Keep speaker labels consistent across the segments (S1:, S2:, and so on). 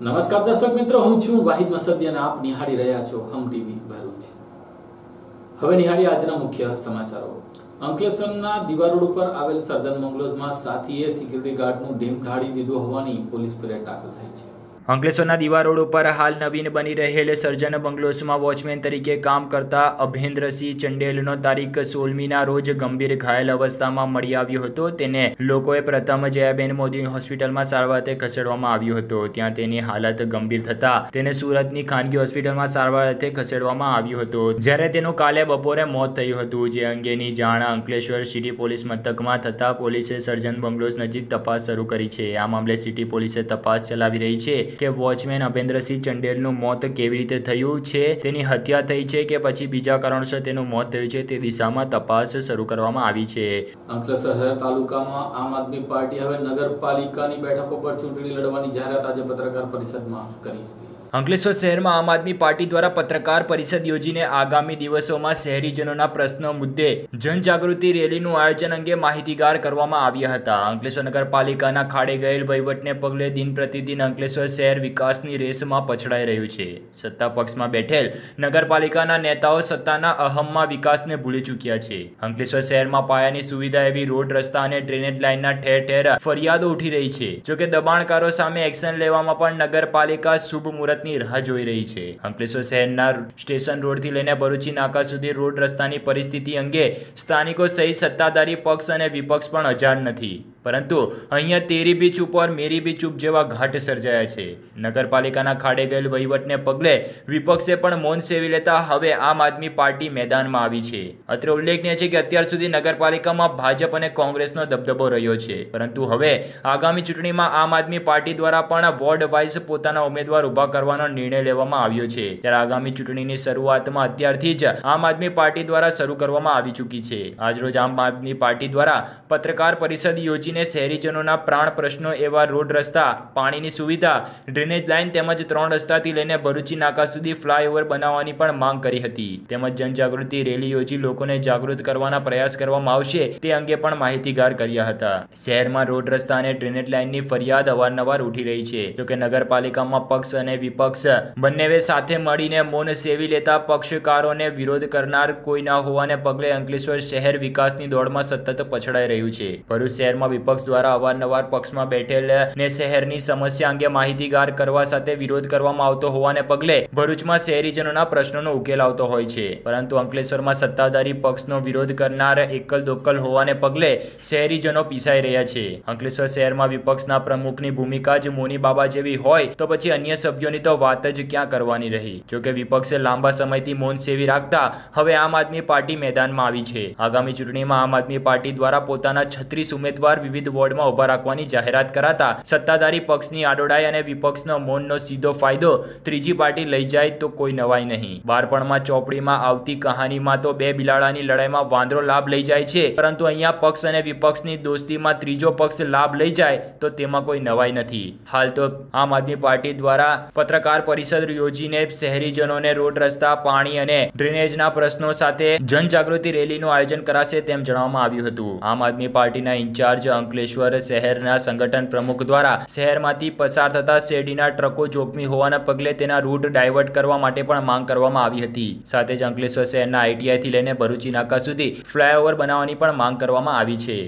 S1: નમસ્કાર દર્શક મિત્રો, હું છું વાહિદ મસદી અને આપ નિહાળી રહ્યા છો હમ ટીવી ભરૂચ. હવે નિહાળી આજના મુખ્ય સમાચારો. અંકલેશ્વરના દીવા રોડ ઉપર આવેલ સર્જન બંગલોઝમાં સાથીએ સિક્યુરિટી ગાર્ડનું ઢીમ ઢાળી દીધું હોવાની પોલીસ ફરિયાદ દાખલ થઈ છે.
S2: અંકલેશ્વરના દીવા ઉપર હાલ નવીન બની રહેલ સર્જન બંગલોસમાં વોચમેન તરીકે કામ કરતા અભેન્દ્રસિંહ ચંડેલનો તારીખ સોળમીના રોજ ગંભીર ઘાયલ અવસ્થામાં મળી આવ્યો હતો. તેને લોકોએ પ્રથમ જયાબેન મોદી હોસ્પિટલમાં સારવારથી ખસેડવામાં આવ્યો હતો. ત્યાં તેની હાલત ગંભીર થતા તેને સુરતની ખાનગી હોસ્પિટલમાં સારવારથી ખસેડવામાં આવ્યો હતો. જ્યારે તેનું કાલે બપોરે મોત થયું હતું, જે અંગેની જાણ અંકલેશ્વર સિટી પોલીસ મથકમાં થતા પોલીસે સર્જન બંગલોસ નજીક તપાસ શરૂ કરી છે. આ મામલે સિટી પોલીસે તપાસ ચલાવી રહી છે. કે વોચમેન અભેન્દ્રસિંહ ચંડેલનું મોત કેવી રીતે થયું છે, તેની હત્યા થઈ છે કે પછી બીજા કારણોસર તેનું મોત થયું છે તે દિશામાં તપાસ શરૂ કરવામાં આવી છે.
S1: અંકલેશ્વર તાલુકામાં આમ આદમી પાર્ટી હવે નગરપાલિકાની બેઠકો પર ચૂંટણી લડવાની જાહેરાત આજે પત્રકાર પરિષદમાં કરી હતી.
S2: અંકલેશ્વર શહેરમાં આમ આદમી પાર્ટી દ્વારા પત્રકાર પરિષદ યોજીને આગામી દિવસોમાં શહેરીજનોના પ્રશ્નો મુદ્દે જનજાગૃતિ રેલીનું આયોજન અંગે માહિતીગાર કરવામાં આવ્યા હતા. અંકલેશ્વર નગરપાલિકાના ખાડે ગયેલ વહીવટને પગલે દિન પ્રતિદિન અંકલેશ્વર શહેર વિકાસની રેસમાં પછડાઈ રહ્યું છે. સત્તા પક્ષમાં બેઠેલ નગરપાલિકાના નેતાઓ સત્તાના અહમમાં વિકાસને ભૂલી ચૂક્યા છે. અંકલેશ્વર શહેરમાં પાયાની સુવિધા એવી રોડ, રસ્તા અને ડ્રેનેજ લાઇનના ઠેર ઠેર ફરિયાદો ઉઠી રહી છે. જોકે દબાણકારો સામે એક્શન લેવામાં પણ નગરપાલિકા શુભ મુહૂર્તની રાહ જોઈ રહી છે. અંકલેશ્વર શહેરના સ્ટેશન રોડથી લઈને ભરૂચી નાકા સુધી રોડ રસ્તાની પરિસ્થિતિ અંગે સ્થાનિકો સહિત સત્તાધારી પક્ષ અને વિપક્ષ પણ અજાણ નથી. પરંતુ અહીંયા તેરી બી ચૂપ મેરી બી ચૂપ જેવા ઘાટ સર્જાયા છે. નગરપાલિકાના ખાડે ગયેલ વહીવટને પગલે વિપક્ષે પણ મૌન સેવી લેતા હવે આમ આદમી પાર્ટી મેદાનમાં આવી છે. અત્રે ઉલ્લેખનીય છે કે અત્યાર સુધી નગરપાલિકામાં ભાજપ અને કોંગ્રેસનો દબદબો રહ્યો છે. પરંતુ હવે આગામી ચૂંટણીમાં આમ આદમી પાર્ટી દ્વારા પણ વોર્ડ વાઇઝ પોતાના ઉમેદવાર ઊભા કરવાનો નિર્ણય લેવામાં આવ્યો છે. ત્યારે આગામી ચૂંટણીની શરૂઆતમાં અત્યારથી જ આમ આદમી પાર્ટી દ્વારા શરૂ કરવામાં આવી ચૂકી છે. આજરોજ આમ આદમી પાર્ટી દ્વારા પત્રકાર પરિષદ યોજીને શહેરીજનોના પ્રાણ પ્રશ્નો એવા રોડ રસ્તા, પાણીની સુવિધા, ડ્રેનેજ લાઇન તેમજ ત્રણ રસ્તાથી લઈને ભરૂચી નાકા સુધી ફ્લાયઓવર બનાવવાની પણ માંગ કરી હતી. તેમજ જનજાગૃતિ રેલી યોજી લોકોને જાગૃત કરવાના પ્રયાસ કરવામાં આવશે તે અંગે પણ માહિતીગાર કર્યા હતા. શહેરમાં રોડ રસ્તા અને ડ્રેનેજ લાઇનની ફરિયાદ અવારનવાર ઉઠી રહી છે. જોકે નગરપાલિકામાં પક્ષ અને વિપક્ષ બંનેવે સાથે મળીને મૌન સેવી લેતા પક્ષકારોને વિરોધ કરનાર કોઈ ના હોવાને પગલે અંકલેશ્વર શહેર વિકાસની દોડમાં સતત પછડાઈ રહ્યું છે. ભરૂચ શહેરમાં વિપક્ષ દ્વારા અવારનવાર પક્ષમાં બેઠેલ ને શહેરની સમસ્યા અંગે માહિતીગાર કરવા સાથે વિરોધ કરવામાં આવતો હોવાને પગલે ભરૂચમાં શહેરીજનોના પ્રશ્નોનો ઉકેલ આવતો હોય છે. પરંતુ અંકલેશ્વરમાં સત્તાધારી પક્ષનો વિરોધ કરનાર એકલ દોકલ હોવાને પગલે શહેરીજનો પીસાઈ રહ્યા છે. અંકલેશ્વર શહેરમાં વિપક્ષના પ્રમુખની ભૂમિકા જ મોની બાબા જેવી હોય તો પછી અન્ય સભ્યોની તો વાત જ ક્યાં કરવાની રહી? જોકે વિપક્ષે લાંબા સમયથી મૌન સેવી રાખતા હવે આમ આદમી પાર્ટી મેદાનમાં આવી છે. આગામી ચૂંટણીમાં આમ આદમી પાર્ટી દ્વારા પોતાના છત્રીસ ઉમેદવાર વિવિધ વોર્ડમાં ઊભા રાખવાની જાહેરાત કરાતા સત્તાધારી પક્ષની આડોડાઈ અને વિપક્ષનો મૌનનો સીધો ફાયદો ત્રીજી પાર્ટી લઈ જાય તો કોઈ નવાઈ નહીં. બાળપણમાં ચોપડીમાં આવતી કહાનીમાં તો બે બિલાડાની લડાઈમાં વાંદરો લાભ લઈ જાય છે. પરંતુ અહીંયા પક્ષ અને વિપક્ષની દોસ્તીમાં ત્રીજો પક્ષ લાભ લઈ જાય તો તેમાં કોઈ નવાઈ નથી. હાલ તો આમ આદમી પાર્ટી દ્વારા પત્રકાર પરિષદ યોજીને શહેરીજનોને રોડ રસ્તા, પાણી અને ડ્રેનેજના પ્રશ્નો સાથે જનજાગૃતિ રેલીનું આયોજન કરાશે તેમ જણાવવામાં આવ્યું હતું. આમ આદમી પાર્ટીના ઇન્ચાર્જ અંકલેશ્વર શહેરના સંગઠન પ્રમુખ દ્વારા શહેરમાંથી પસાર થતા શેરડીના ટ્રકો જોખમી હોવાના પગલે તેના રૂટ ડાયવર્ટ કરવા માટે પણ માંગ કરવામાં આવી હતી. સાથે જ અંકલેશ્વર શહેરના આઈટીઆઈથી લઈને ભરૂચી નાકા સુધી ફ્લાયઓવર બનાવવાની પણ માંગ કરવામાં આવી છે.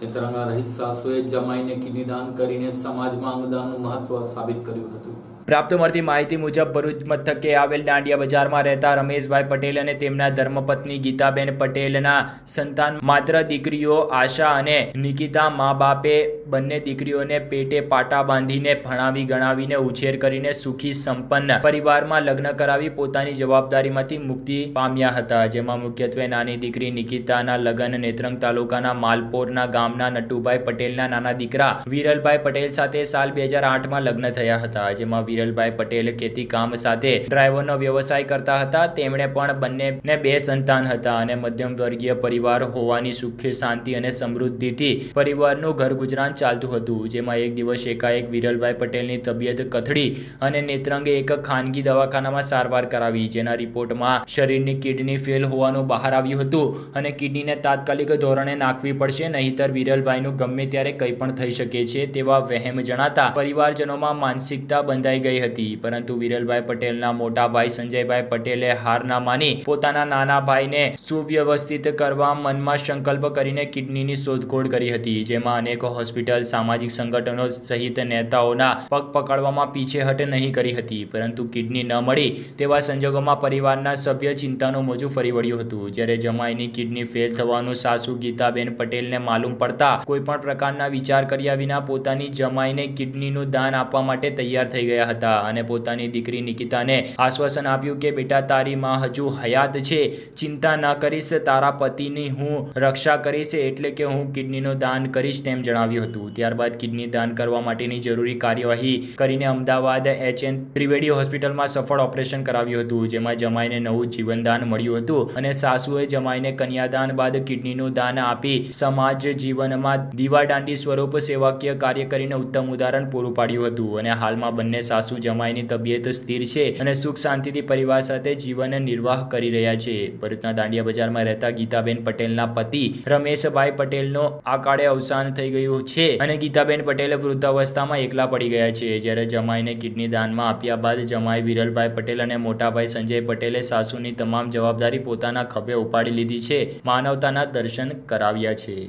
S1: ખેતરાના રહીશ સાસુએ જમાઈને કિડની દાન કરીને સમાજમાં અંગદાનનું મહત્વ સાબિત કર્યું હતું.
S2: પ્રાપ્ત મળતી માહિતી મુજબ ભરૂચ મથકે આવેલ દાંડિયા બજારમાં રહેતા રમેશભાઈ પટેલ અને તેમના ધર્મપત્ની ગીતાબેન પટેલના સંતાન માત્ર દીકરીઓ આશા અને નિકિતા મા બાપે બંને દીકરીઓને પેટે પાટા બાંધીને ભણાવી ગણાવીને ઉછેર કરીને સુખી સંપન્ન પરિવારમાં લગ્ન કરાવી પોતાની જવાબદારીમાંથી મુક્તિ પામ્યા હતા, જેમાં મુખ્યત્વે નાની દીકરી નિકિતાના લગ્ન નેત્રંગ તાલુકાના માલપોરના ગામના નટુભાઈ પટેલના નાના દીકરા વિરલભાઈ પટેલ સાથે સાલ બે હજાર આઠમાં લગ્ન થયા હતા, જેમાં વિરલભાઈ પટેલ ખેતી કામ સાથે ડ્રાઈવરનો વ્યવસાય કરતા હતા. તેમણે પણ બંનેને બે સંતાન હતા અને મધ્યમ વર્ગીય પરિવાર હોવાની સુખ, શાંતિ અને સમૃદ્ધિથી પરિવારનું ઘર ગુજરાન ચાલતું હતું. જેમાં એક દિવસ એકાએક વિરલભાઈ પટેલની તબિયત કથળી અને નેત્રંગે એક ખાનગી દવાખાનામાં સારવાર કરાવી, જેના રિપોર્ટમાં શરીરની કિડની ફેલ હોવાનું બહાર આવ્યું હતું અને કિડનીને તાત્કાલિક ધોરણે નાખવી પડશે, નહીંતર વિરલભાઈનું ગમે ત્યારે કંઈ પણ થઈ શકે છે તેવા વહેમ જણાતા પરિવારજનોમાં માનસિકતા બંધાઈ ગઈ હતી. પરંતુ વિરલભાઈ પટેલના મોટા ભાઈ સંજયભાઈ પટેલે હાર ના માની પોતાના નાના ભાઈને સુવ્યવસ્થિત કરવા મનમાં સંકલ્પ કરીને કિડનીની શોધખોળ કરી હતી, જેમાં અનેક હોસ્પિટલ, સામાજિક સંગઠનો સહિત નેતાઓના પગ પકડવામાં પીછેહટ નહીં કરી હતી. પરંતુ કિડની ન મળી તેવા સંજોગોમાં પરિવારના સભ્ય ચિંતાનું મોજું ફરી વળ્યું હતું. જ્યારે જમાઈની કિડની ફેલ થવાનું સાસુ ગીતાબેન પટેલને માલુમ પડતા કોઈ પણ પ્રકારના વિચાર કર્યા વિના પોતાની જમાઈને કિડનીનું દાન આપવા માટે તૈયાર થઈ ગયા હતા. અને પોતાની દીકરી નિકિતાને આશ્વાસન આપ્યું કે, બેટા, તારી માં હજુ હયાત છે. ચિંતા ના કરીશ. તારા પતિની હું રક્ષા કરીશ એટલે કે હું કિડનીનું દાન કરીશ, તેમ જણાવ્યું હતું. ત્યારબાદ કિડની દાન કરવા માટેની જરૂરી કાર્યવાહી કરીને અમદાવાદ એચએન ત્રિવેદી હોસ્પિટલમાં સફળ ઓપરેશન કરાવ્યું હતું, જેમાં જમાઈને નવું જીવનદાન મળ્યું હતું અને સાસુએ જમાઈને કન્યાદાન બાદ કિડનીનું દાન આપી સમાજ જીવનમાં દીવાદાંડી સ્વરૂપ સેવાકીય કાર્ય કરીને ઉત્તમ ઉદાહરણ પૂરું પાડ્યું હતું અને હાલમાં બંને સાસુ જમાઈની તબિયત સ્થિર છે અને સુખ શાંતિથી પરિવાર સાથે જીવન નિર્વાહ કરી રહ્યા છે. ભરૂચના દાંડિયા બજારમાં રહેતા ગીતાબેન પટેલના પતિ રમેશભાઈ પટેલનો આકાળે અવસાન થઈ ગયું છે અને ગીતાબેન પટેલ વૃદ્ધાવસ્થામાં એકલા પડી ગયા છે. જ્યારે જમાઈને કિડની દાનમાં આપ્યા બાદ જમાઈ વિરલભાઈ પટેલ અને મોટાભાઈ સંજય પટેલે સાસુની તમામ જવાબદારી પોતાના ખભે ઉપાડી લીધી છે. માનવતાના દર્શન કરાવ્યા છે.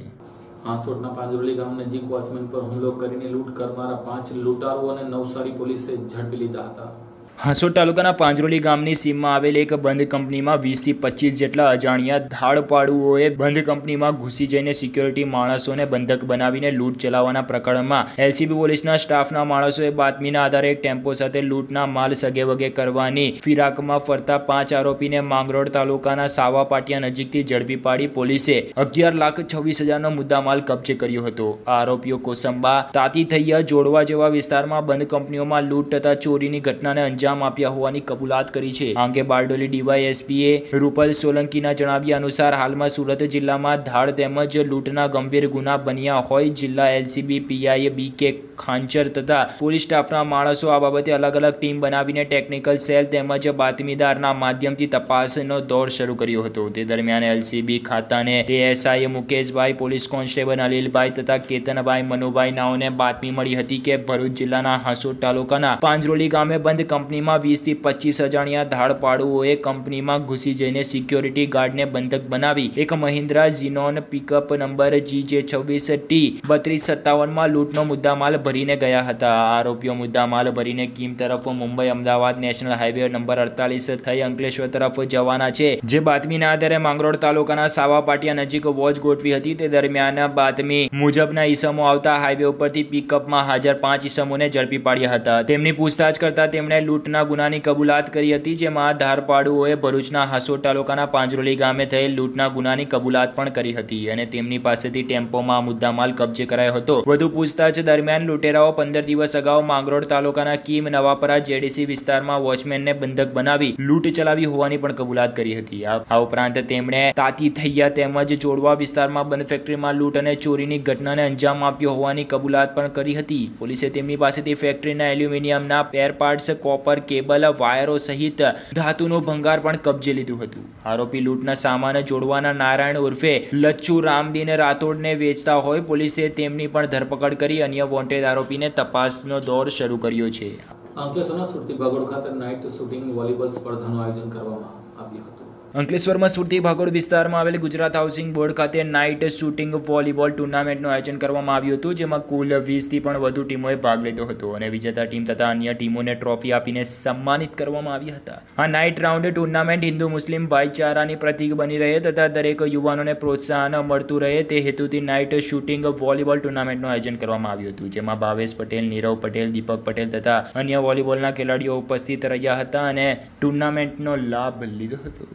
S1: હાંસોટના પાંજરોલી ગામને જીક વોચમેન પર હુમલો કરીને લૂંટ કરનારા પાંચ લૂંટારો અને નવસારી પોલીસે ઝડપી લીધા હતા.
S2: હાંસોદ તાલુકાના પાંજરોલી ગામની સીમમાં આવેલ એક બંધ કંપનીમાં વીસથી પચીસ જેટલા અજાણ્યા ધાડપાડુઓએ બંધ કંપનીમાં ઘૂસી જઈને સિક્યોરિટી માણસોને બંધક બનાવીને લૂંટ ચલાવવાના પ્રકરણમાં એલસીબી પોલીસના સ્ટાફના માણસોએ બાતમીના આધારે એક ટેમ્પો સાથે લૂંટના માલ સગેવગે કરવાની ફિરાકમાં ફરતા પાંચ આરોપીને માંગરોળ તાલુકાના સાવા પાટિયા નજીકથી ઝડપી પાડી પોલીસે અગિયાર લાખ છવ્વીસ હજારનો મુદ્દામાલ કબજે કર્યો હતો. આ આરોપીઓ કોસંબા તાતી થૈયા જોડવા જેવા વિસ્તારમાં બંધ કંપનીઓમાં લૂંટ તથા ચોરીની ઘટનાને અંજામ અંજામ આપ્યા હોવાની કબૂલાત કરી છે. આ અંગે બારડોલી ડીવાયએસપીએ રૂપલ સોલંકીના જણાવ્યા અનુસાર હાલમાં સુરત જિલ્લામાં ધાડ તેમજ લૂંટના ગંભીર ગુના બન્યા હોય જિલ્લા એલસીબી, પીઆઈએ બી કે ખાંચર તથા પોલીસ સ્ટાફના માણસો આ બાબતે અલગ અલગ ટીમ બનાવીને ટેકનિકલ સેલ તેમજ બાતમીદારના માધ્યમથી તપાસનો દોર શરૂ કર્યો હતો. તે દરમિયાન એલસીબી ખાતાને એએસઆઈએ મુકેશભાઈ, પોલીસ કોન્સ્ટેબલ અનિલભાઈ તથા કેતનભાઈ મનુભાઈ નાઓને બાતમી મળી હતી કે ભરૂચ જિલ્લાના હાંસોટ તાલુકાના પાંજરોલી ગામે બંધ કંપની કંપનીમાં વીસથી પચીસ અજાણ્યા ધાડપાડુઓએ કંપનીમાં ઘૂસી જઈને સિક્યોરિટી ગાર્ડને બંધક બનાવી. એક Mahindra Xenon pickup number G છવ્વીસ ટી બત્રીસ સત્તાવનમાં લૂંટનો મુદ્દામાલ ભરીને ગયા હતા. આરોપીઓ મુદ્દામાલ ભરીને કિમ તરફ Mumbai Ahmedabad national highway number અડતાલીસ થઈ અંકલેશ્વર તરફ જવાના છે. જે બાતમીના આધારે માંગરોળ તાલુકાના સાવાપાટિયા નજીક વોચ ગોઠવી હતી. તે દરમિયાન બાતમી મુજબના ઈસમો આવતા હાઈવે ઉપરથી પિકઅપમાં હાજર પાંચ ઈસમોને ઝડપી પાડ્યા હતા. તેમની પૂછતાછ કરતા તેમણે લૂંટના ગુનાની કબૂલાત કરી હતી, જેમાં ધારપાડુઓએ ભરૂચના હાસોડ તાલુકાના પાંજરોલી ગામે થયેલ લૂંટના ગુનાની કબૂલાત પણ કરી હતી અને તેમની પાસેથી ટેમ્પોમાં મુદ્દામાલ કબજે કરાયો હતો. વધુ પૂછતાછ દરમિયાન લૂંટેરાઓ પંદર દિવસ અગાઉ માંગરોળ તાલુકાના કીમ નવાપરા જેડીસી વિસ્તારમાં વોચમેનને બંધક બનાવી લૂંટ ચલાવી હોવાની પણ કબૂલાત કરી હતી. આ ઉપરાંત તેમણે તાતી થૈયા તેમજ જોડવા વિસ્તારમાં બંધ ફેક્ટરીમાં લૂંટ અને ચોરીની ઘટનાને અંજામ આપ્યો હોવાની કબૂલાત પણ કરી હતી. પોલીસે તેમની પાસેથી ફેક્ટરીના એલ્યુમિનિયમના પેર પાર્ટ્સ, કોપર કેબલ, વાયરો સહિત ધાતુનો ભંગાર પણ કબજે લીધું હતું. આરોપી લૂંટના સામાન જોડવાના નારાયણ ઉર્ફે લચ્છુ રામદીન રાઠોડને વેચતા હોય પોલીસે તેમની પણ ધરપકડ કરી અન્ય વોન્ટેડ આરોપીને તપાસનો દોર શરૂ કર્યો છે.
S1: અંકલેશ્વરના સુરતી ભાગોળ ખાતે નાઇટ શૂટિંગ વોલીબોલ સ્પર્ધાનું આયોજન કરવામાં આવ્યું હતું.
S2: અંકલેશ્વરમાં સુરતી ભાગોળ વિસ્તારમાં આવેલ ગુજરાત હાઉસિંગ બોર્ડ ખાતે નાઇટ શૂટિંગ વોલીબોલ ટુર્નામેન્ટનું આયોજન કરવામાં આવ્યું હતું, જેમાં કુલ વીસથી પણ વધુ ટીમોએ ભાગ લીધો હતો અને વિજેતા ટીમ તથા અન્ય ટીમોને ટ્રોફી આપીને સન્માનિત કરવામાં આવ્યા હતા. આ નાઇટ રાઉન્ડ ટુર્નામેન્ટ હિન્દુ મુસ્લિમ ભાઈચારાની પ્રતીક બની રહે તથા દરેક યુવાનોને પ્રોત્સાહન મળતું રહે તે હેતુથી નાઇટ શૂટિંગ વોલીબોલ ટુર્નામેન્ટનું આયોજન કરવામાં આવ્યું હતું, જેમાં ભાવેશ પટેલ, નીરવ પટેલ, દીપક પટેલ તથા અન્ય વોલીબોલના ખેલાડીઓ ઉપસ્થિત રહ્યા હતા અને ટુર્નામેન્ટનો લાભ લીધો હતો.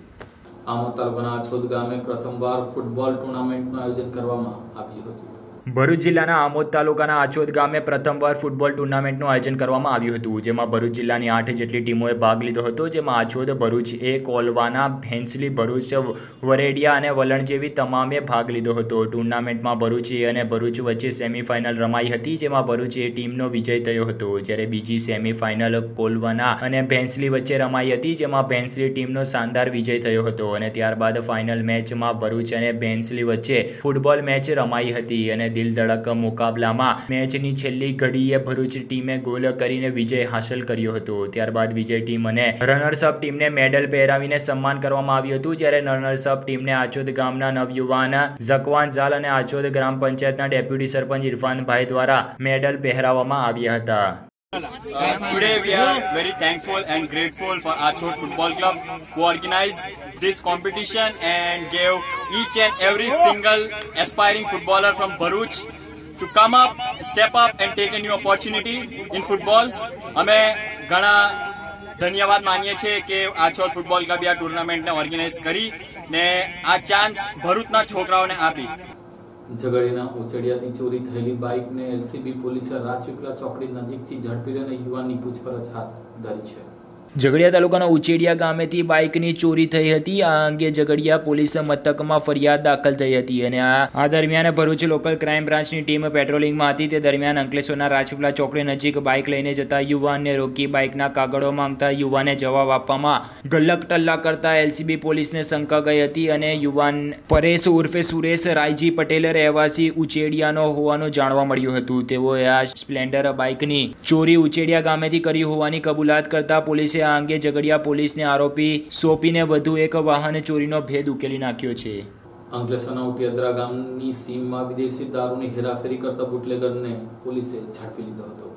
S1: આમોદ તાલુકાના અછોદ ગામે પ્રથમવાર ફૂટબોલ ટુર્નામેન્ટનું આયોજન કરવામાં આવ્યું હતું.
S2: ભરૂચ જિલ્લાના આમોદ તાલુકાના આચોદ ગામે પ્રથમવાર ફૂટબોલ ટુર્નામેન્ટનું આયોજન કરવામાં આવ્યું હતું, જેમાં ભરૂચ જિલ્લાની આઠ જેટલી ટીમોએ ભાગ લીધો હતો, જેમાં આચોદ, ભરૂચ એ, કોલવાના, ભેંસલી, ભરૂચ, વરેડિયા અને વલણ જેવી તમામે ભાગ લીધો હતો. ટુર્નામેન્ટમાં ભરૂચ એ અને ભરૂચ વચ્ચે સેમીફાઇનલ રમાઈ હતી, જેમાં ભરૂચ એ ટીમનો વિજય થયો હતો. જ્યારે બીજી સેમીફાઇનલ કોલવાના અને ભેંસલી વચ્ચે રમાઈ હતી, જેમાં ભેંસલી ટીમનો શાનદાર વિજય થયો હતો અને ત્યારબાદ ફાઇનલ મેચમાં ભરૂચ અને ભેંસલી વચ્ચે ફૂટબોલ મેચ રમાઈ હતી અને દિલ ધડક મુકાબલામાં મેચની છેલ્લી ઘડીએ ભરૂચ ટીમે ગોલ કરીને વિજય હાંસલ કર્યો હતો. ત્યારબાદ વિજય ટીમ અને રનર્સઅપ ટીમને મેડલ પહેરાવીને સન્માન કરવામાં આવ્યું હતું. જ્યારે રનર્સઅપ ટીમને આચોદ ગામના નવયુવાન ઝકવાન ઝાલ અને આચોદ ગ્રામ પંચાયતના ડેપ્યુટી સરપંચ ઇરફાનભાઈ દ્વારા મેડલ પહેરાવવામાં આવ્યા હતા.
S3: Today we are very thankful and grateful for Achot Football Club who organized this competition and gave each and every single aspiring footballer from Baruch to come up, step up and take a new opportunity in football. અમે ઘણા ધન્યવાદ માનીએ છીએ કે આછોડ football ક્લબે આ ટુર્નામેન્ટને organise કરી ને આ ચાન્સ ભરૂચના છોકરાઓને આપી
S1: ઝઘડિયાના ઉચડિયાથી ચોરી થયેલી બાઇકને એલસીબી પોલીસે રાજપીપળા ચોકડી નજીકથી ઝડપી લઈને યુવાનની પૂછપરછ હાથ ધરી છે.
S2: ઝઘડિયા તાલુકાના ઉચેડિયા ગામેથી બાઇકની ચોરી થઈ હતી. આ અંગે ઝઘડિયા પોલીસ મથકમાં ફરિયાદ દાખલ થઈ હતી અને આ દરમિયાન ભરૂચ લોકલ ક્રાઇમ બ્રાન્ચની ટીમ પેટ્રોલિંગમાં હતી. તે દરમિયાન અંકલેશ્વરના રાજપીપલા ચોકડી નજીક બાઇક લઈને જતા યુવાનને રોકી બાઇકના કાગળો માંગતા યુવાને જવાબ આપવામાં ગલ્લક ટલ્લા કરતા એલસીબી પોલીસને શંકા ગઈ હતી અને યુવાન પરેશ ઉર્ફે સુરેશ રાયજી પટેલ રહેવાસી ઉચેડિયાનો હોવાનું જાણવા મળ્યું હતું. તેઓએ આ સ્પ્લેન્ડર બાઇકની ચોરી ઉચેડિયા ગામેથી કરી હોવાની કબૂલાત કરતા પોલીસે આ અંગે ઝઘડિયા પોલીસને આરોપી સોંપીને વધુ એક વાહન ચોરીનો ભેદ ઉકેલી નાખ્યો છે.
S1: અંકલેશ્વરના ઉટિયાદરા ગામની સીમમાં વિદેશી દારૂની હેરાફેરી કરતા બુટલેગરને પોલીસે ઝડપી લીધો હતો.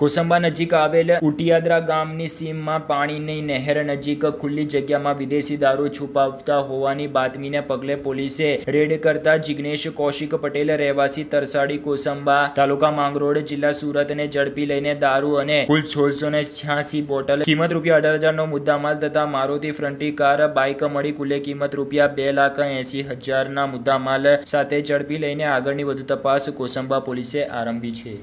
S2: કોસંબા નજીક આવેલ ઉટિયાદરા ગામની સીમમાં પાણીની નહેર નજીક ખુલ્લી જગ્યામાં વિદેશી દારૂ છુપાવતા હોવાની બાતમીને પગલે પોલીસે રેડ કરતા જિગ્નેશ કૌશિક પટેલ, રહેવાસી તરસાડી કોસંબા તાલુકા માંગરોળ જિલ્લા સુરતને ઝડપી લઈને દારૂ અને કુલ સોળસો ને છ્યાસી બોટલ, કિંમત રૂપિયા અઢાર હજારનો મુદ્દામાલ તથા મારુતિ ફ્રન્ટી કાર, બાઇક મળી કુલે કિંમત રૂપિયા બે લાખ એસી હજારના મુદ્દામાલ સાથે ઝડપી લઈને આગળની વધુ તપાસ કોસંબા પોલીસે આરંભી છે.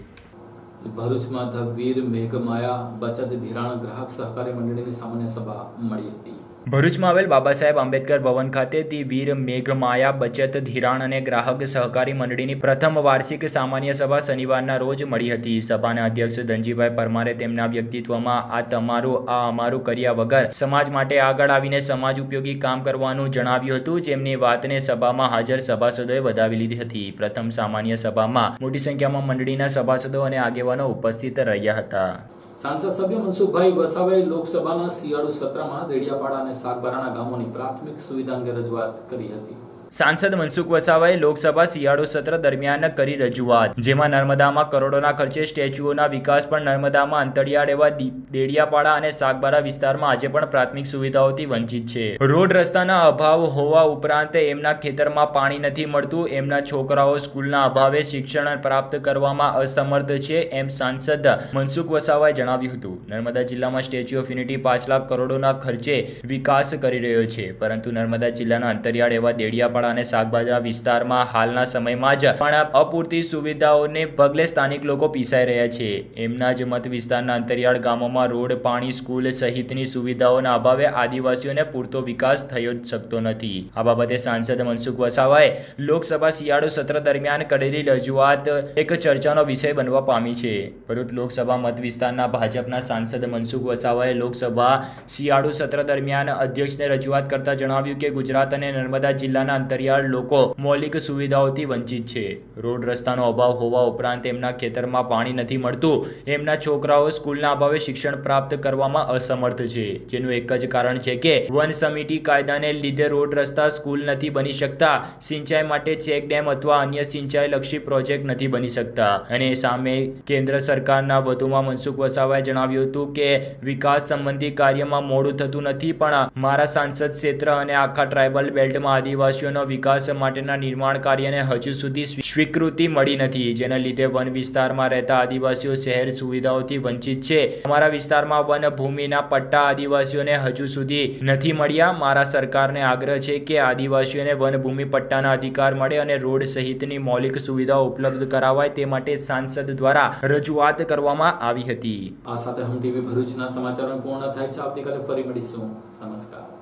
S1: ભરૂચમાં ધ મેઘમાયા બચત ધિરાણ ગ્રાહક સહકારી મંડળીની સામાન્ય સભા મળી હતી.
S2: ભરૂચમાં આવેલ બાબા સાહેબ આંબેડકર ભવન ખાતે ધી વીર મેઘમાયા, બચત, ધિરાણ અને ગ્રાહક સહકારી મંડળીની પ્રથમ વાર્ષિક સામાન્ય સભા શનિવારના રોજ મળી હતી. સભાના અધ્યક્ષ ધનજીભાઈ પરમારે તેમના વ્યક્તિત્વમાં, આ તમારું, આ અમારું કર્યા વગર સમાજ માટે આગળ આવીને સમાજ ઉપયોગી કામ કરવાનું જણાવ્યું હતું. જેમની વાતને સભામાં હાજર સભાસદોએ વધાવી લીધી હતી. પ્રથમ સામાન્ય સભામાં મોટી સંખ્યામાં મંડળીના સભાસદો અને આગેવાનો ઉપસ્થિત રહ્યા હતા.
S1: સાંસદ સભ્ય મનસુખભાઈ વસાવાએ લોકસભાના શિયાળુ સત્રમાં દેડિયાપાડા અને સાગબારાના ગામોની પ્રાથમિક સુવિધા અંગે રજૂઆત કરી હતી.
S2: સાંસદ મનસુખ વસાવાએ લોકસભા શિયાળો સત્ર દરમિયાન કરી રજૂઆત, જેમાં નર્મદામાં કરોડોના ખર્ચે સ્ટેચ્યુઓના વિકાસ પણ નર્મદામાં અંતરિયાળ એવા દેડિયાપાડા અને સાગબારા વિસ્તારમાં આજે પણ પ્રાથમિક સુવિધાઓથી વંચિત છે. રોડ રસ્તાના અભાવ હોવા ઉપરાંત એમના ખેતરમાં પાણી નથી મળતું, એમના છોકરાઓ સ્કૂલના અભાવે શિક્ષણ પ્રાપ્ત કરવામાં અસમર્થ છે એમ સાંસદ મનસુખ વસાવાએ જણાવ્યું હતું. નર્મદા જિલ્લામાં સ્ટેચ્યુ ઓફ યુનિટી પાંચ લાખ કરોડોના ખર્ચે વિકાસ કરી રહ્યો છે, પરંતુ નર્મદા જિલ્લાના અંતરિયાળ એવા દેડિયાપાડા અને શાકભાજા વિસ્તારમાં હાલના સમયમાં જ પણ અપૂરતી સુવિધાઓને પગલે સ્થાનિક લોકો પીસાઈ રહ્યા છે. એમના જ મત વિસ્તારના અંતરિયાળ ગામોમાં રોડ, પાણી, સ્કૂલ સહિતની સુવિધાઓના અભાવે આદિવાસીઓને પૂરતો વિકાસ થયો જ શકતો નથી. આ બાબતે સાંસદ મનસુખ વસાવાએ લોકસભા શિયાળુ સત્ર દરમિયાન કરેલી રજૂઆત એક ચર્ચાનો વિષય બનવા પામી છે. ભરૂચ લોકસભા મત વિસ્તારના ભાજપના સાંસદ મનસુખ વસાવાએ લોકસભા શિયાળુ સત્ર દરમિયાન અધ્યક્ષને રજૂઆત કરતા જણાવ્યું કે ગુજરાત અને નર્મદા જિલ્લાના અંતરિયાળ લોકો મૌલિક સુવિધાઓથી વંચિત છે. રોડ રસ્તાનો અભાવ હોવા ઉપરાંત એમના ખેતરમાં પાણી નથી મળતું, એમના છોકરાઓ સ્કૂલના અભાવે શિક્ષણ પ્રાપ્ત કરવામાં અસમર્થ છે. જેનું એક જ કારણ છે કે વન સમિતિ કાયદાને લીધે રોડ રસ્તા સ્કૂલ નથી બની શકતા, સિંચાઈ માટે ચેક અથવા અન્ય સિંચાઈ લક્ષી પ્રોજેક્ટ નથી બની શકતા. અને સામે કેન્દ્ર સરકારના વધુમાં મનસુખ વસાવાએ જણાવ્યું હતું કે, વિકાસ સંબંધી કાર્યમાં મોડું થતું નથી, પણ મારા સાંસદ ક્ષેત્ર અને આખા ટ્રાઇબલ બેલ્ટમાં આદિવાસીઓનો વિસ્તારોનો વિકાસ માટેના નિર્માણ કાર્યને હજુ સુધી સ્વીકૃતિ મળી નથી. જેના લીધે વન વિસ્તારમાં રહેતા આદિવાસીઓ શહેર સુવિધાઓથી વંચિત છે. અમારા વિસ્તારમાં વન ભૂમિના પટ્ટા આદિવાસીઓને હજુ સુધી નથી મળ્યા. મારા સરકારને આગ્રહ છે કે આદિવાસીઓને વનભૂમિ પટ્ટાના અધિકાર મળે અને રોડ સહિતની મૌલિક સુવિધાઓ ઉપલબ્ધ કરાવાય તે માટે સાંસદ દ્વારા રજૂઆત કરવામાં આવી હતી.
S1: આ સાથે હમ ટીવી ભરૂચના સમાચારો પૂર્ણ થાય છે. આવતીકાલે ફરી મળીશું. નમસ્કાર.